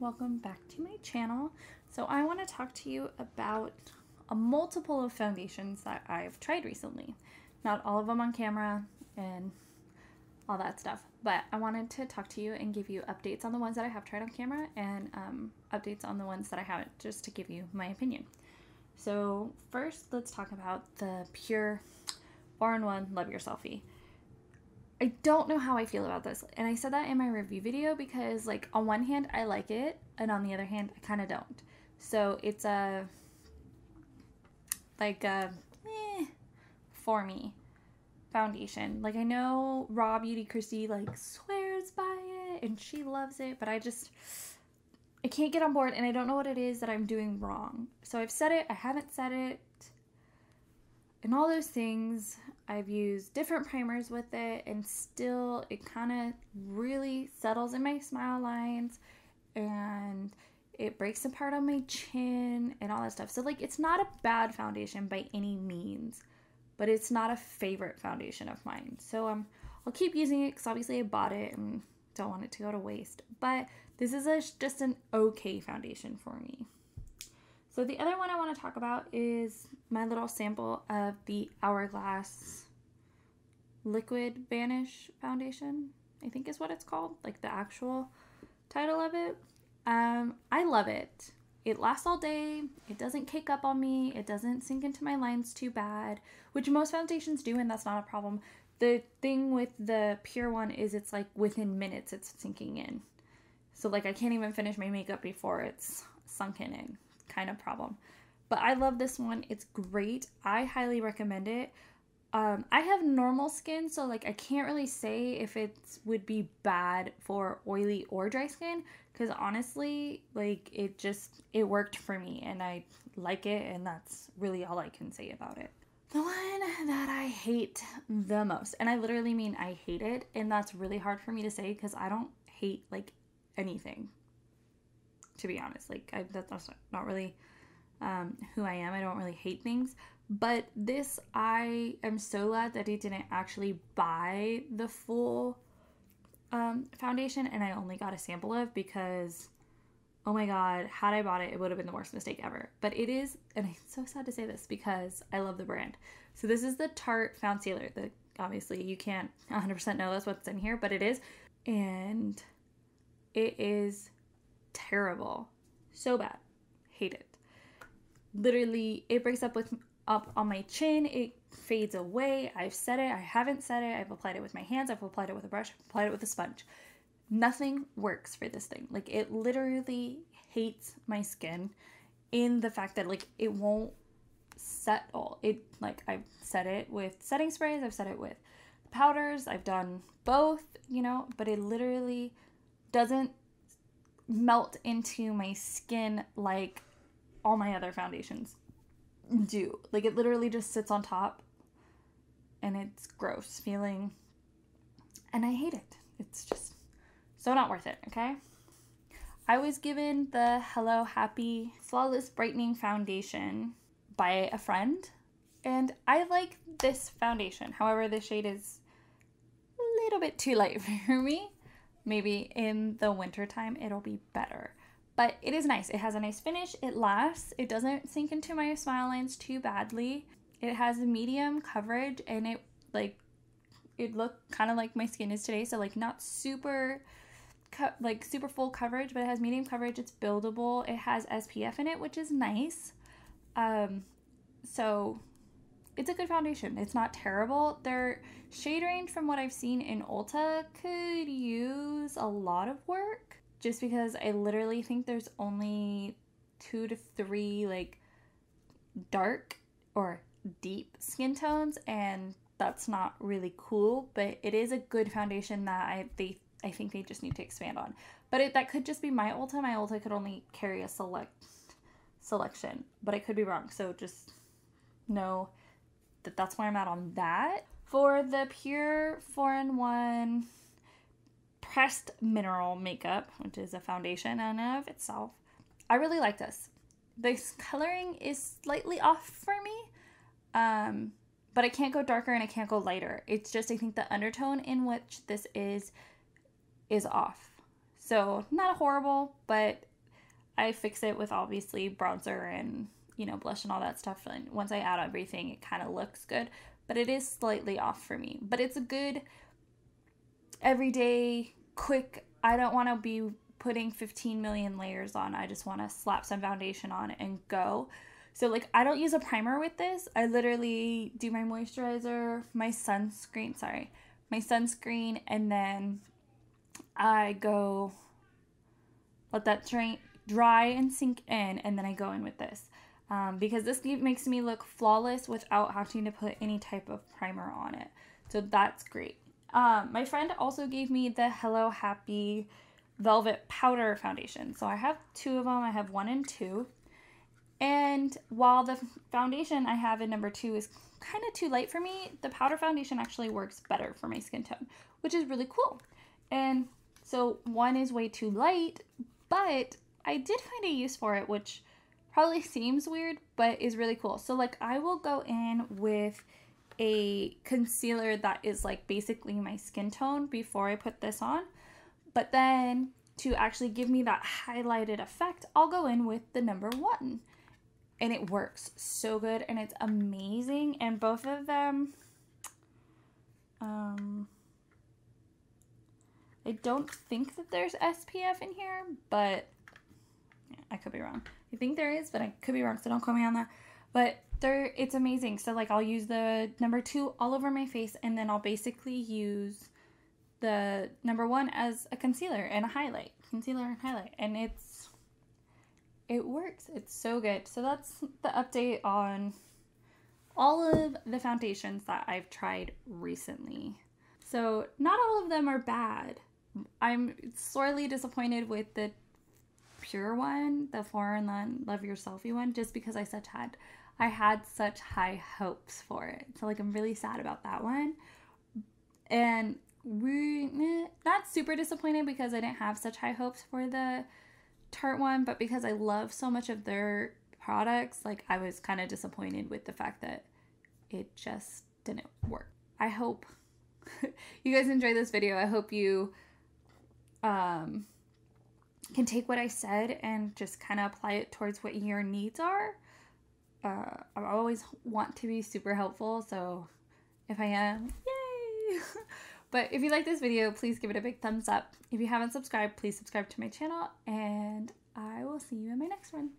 welcome back to my channel. So I want to talk to you about a multiple of foundations that I've tried recently. Not all of them on camera and all that stuff, but I wanted to talk to you and give you updates on the ones that I have tried on camera and um, updates on the ones that I haven't, just to give you my opinion. So first, let's talk about the Pur 4-in-1 Love Your Selfie. I don't know how I feel about this. And I said that in my review video because, like, on one hand, I like it, and on the other hand, I kind of don't. So it's a, like, a, eh, for me foundation. Like, I know Raw Beauty Kristi, like, swears by it, and she loves it, but I just, I can't get on board, and I don't know what it is that I'm doing wrong. So I've said it, I haven't said it, and all those things. I've used different primers with it and still it kind of really settles in my smile lines and it breaks apart on my chin and all that stuff. So like it's not a bad foundation by any means, but it's not a favorite foundation of mine. So um I'll keep using it cuz obviously I bought it and don't want it to go to waste. But this is a, just an okay foundation for me. So the other one I want to talk about is my little sample of the Hourglass Liquid Vanish Foundation, I think is what it's called, like the actual title of it. Um, I love it. It lasts all day. It doesn't cake up on me. It doesn't sink into my lines too bad, which most foundations do, and that's not a problem. The thing with the Pur one is it's like within minutes it's sinking in. So like I can't even finish my makeup before it's sunken in kind of problem. But I love this one. It's great. I highly recommend it. Um, I have normal skin, so like I can't really say if it would be bad for oily or dry skin because honestly, like it just it worked for me and I like it, and that's really all I can say about it. The one that I hate the most, and I literally mean I hate it, and that's really hard for me to say because I don't hate like anything to be honest. Like I, that's not really um, who I am. I don't really hate things. But this, I am so glad that I didn't actually buy the full um, foundation and I only got a sample of because, oh my god, had I bought it, it would have been the worst mistake ever. But it is, and I'm so sad to say this because I love the brand. So this is the Tarte Foundcealer. The obviously you can't 100% know that's what's in here, but it is, and it is terrible. So bad. Hate it. Literally, it breaks up with up on my chin. It fades away. I've said it. I haven't said it. I've applied it with my hands. I've applied it with a brush. I've applied it with a sponge. Nothing works for this thing. Like it literally hates my skin in the fact that like it won't settle. It like I've set it with setting sprays. I've set it with powders. I've done both, you know, but it literally doesn't melt into my skin like all my other foundations do. Like it literally just sits on top and it's gross feeling and I hate it. It's just so not worth it, okay? I was given the Hello Happy Flawless Brightening Foundation by a friend and I like this foundation. However, the shade is a little bit too light for me. Maybe in the wintertime it'll be better. But it is nice. It has a nice finish. It lasts. It doesn't sink into my smile lines too badly. It has medium coverage and it like it looked kind of like my skin is today. So like not super like super full coverage, but it has medium coverage. It's buildable. It has SPF in it, which is nice. Um so it's a good foundation. It's not terrible. Their shade range, from what I've seen in Ulta, could use a lot of work just because I literally think there's only two to three like dark or deep skin tones and that's not really cool but it is a good foundation that I they I think they just need to expand on but it, that could just be my Ulta my Ulta could only carry a select selection but I could be wrong so just know that that's where I'm at on that. For the Pur 4-in-1 Pressed Mineral Makeup, which is a foundation in and of itself, I really like this. This coloring is slightly off for me, um, but I can't go darker and I can't go lighter. It's just I think the undertone in which this is is off. So not horrible, but I fix it with obviously bronzer and, you know, blush and all that stuff. And once I add everything, it kind of looks good. But it is slightly off for me. But it's a good everyday, quick, I don't want to be putting 15 million layers on. I just want to slap some foundation on and go. So like I don't use a primer with this. I literally do my moisturizer, my sunscreen, sorry, my sunscreen and then I go let that drain dry and sink in and then I go in with this. Um, because this makes me look flawless without having to put any type of primer on it. So that's great. Um, my friend also gave me the Hello Happy Velvet Powder Foundation. So I have two of them. I have one and two. And while the foundation I have in number two is kind of too light for me, the powder foundation actually works better for my skin tone, which is really cool. And so one is way too light, but I did find a use for it, which probably seems weird, but is really cool. So like I will go in with a concealer that is like basically my skin tone before I put this on. But then to actually give me that highlighted effect, I'll go in with the number one. And it works so good and it's amazing. And both of them, um, I don't think that there's SPF in here, but I could be wrong. I think there is, but I could be wrong, so don't quote me on that. But they're it's amazing. So like I'll use the number two all over my face and then I'll basically use the number one as a concealer and a highlight. Concealer and highlight. And it's it works. It's so good. So that's the update on all of the foundations that I've tried recently. So not all of them are bad. I'm sorely disappointed with the Pur one, the 4-in-1 Love Your Selfie one, just because I such had I had such high hopes for it. So like I'm really sad about that one. And we not super disappointed because I didn't have such high hopes for the Tarte one, but because I love so much of their products, like I was kind of disappointed with the fact that it just didn't work. I hope you guys enjoy this video. I hope you um can take what I said and just kind of apply it towards what your needs are uh, I always want to be super helpful, so if I am, yay! but if you like this video, please give it a big thumbs up. If you haven't subscribed, please subscribe to my channel, and I will see you in my next one.